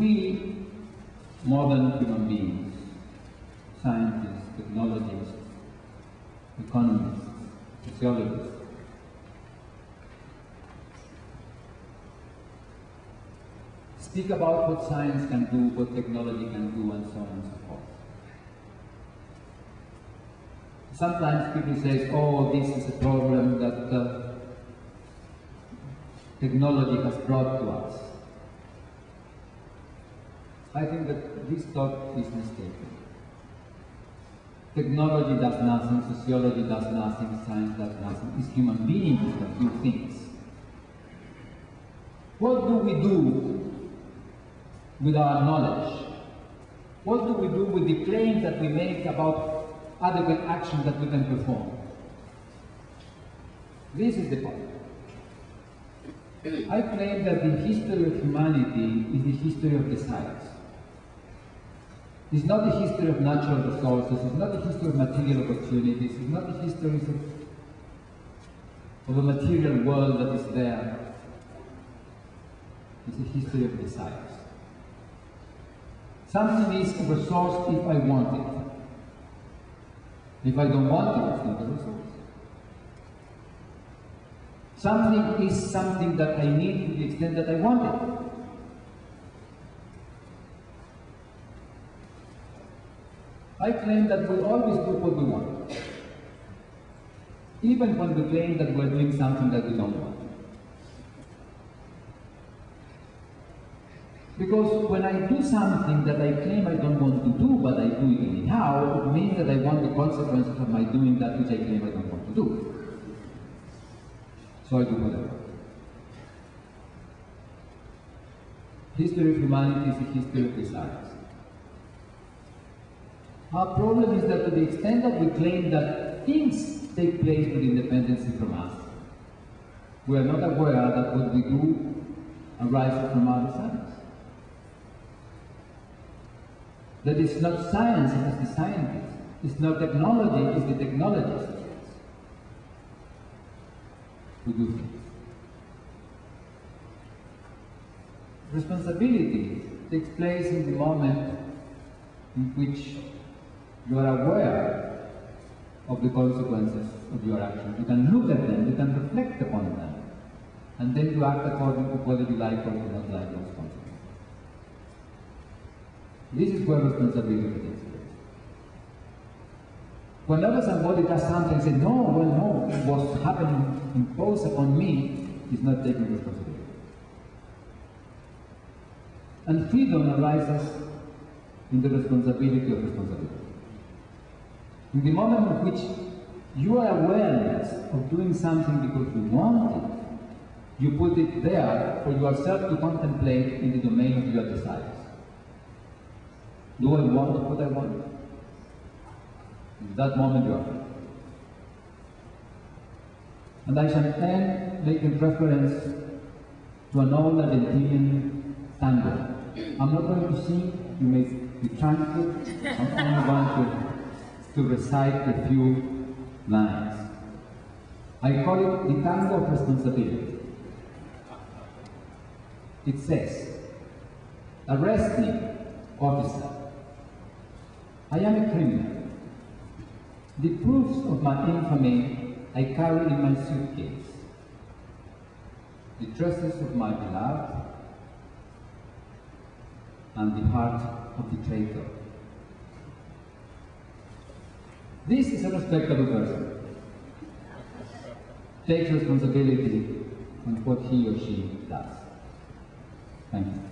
we, modern human beings, scientists, technologists, economists, sociologists, speak about what science can do, what technology can do, and so on and so forth. Sometimes people say, oh, this is a problem that uh, technology has brought to us. I think that this thought is mistaken. Technology does nothing, sociology does nothing, science does nothing. It's human beings that do things. What do we do with our knowledge? What do we do with the claims that we make about adequate action that we can perform? This is the point. I claim that the history of humanity is the history of desires. It's not the history of natural resources, it's not the history of material opportunities, it's not the history of, a material world that is there. It's the history of desires. Something is a resource if I want it. If I don't want it, it's not a resource. Something is something that I need to the extent that I want it. I claim that we always do what we want. Even when we claim that we're doing something that we don't want. Because when I do something that I claim I don't want to do, but I do it anyhow, it means that I want the consequences of my doing that which I claim I don't want to do. So I do whatever. History of humanity is a history of desires. Our problem is that to the extent that we claim that things take place with independency from us, we are not aware that what we do arises from our desires. That it's not science, it is the scientist. It's not technology, it's the technologist who do things. Responsibility takes place in the moment in which you are aware of the consequences of your actions. You can look at them, you can reflect upon them, and then you act according to whether you like or do not like those consequences. This is where responsibility takes place. Whenever somebody does something and says, no, well, no, what's happening imposed upon me is not taking responsibility. And freedom arises in the responsibility of responsibility. In the moment in which you are awareness of doing something because you want it, you put it there for yourself to contemplate in the domain of your desires. Do I want what I want? In that moment you are free. And I shall end making reference to an old Argentinian tango. I'm not going to sing, you may be tranquil. I'm only going to, to recite a few lines. I call it the tango of responsibility. It says, arrest me, officer. I am a criminal. The proofs of my infamy I carry in my suitcase. The tresses of my beloved and the heart of the traitor. This is a respectable person. Takes responsibility on what he or she does. Thank you.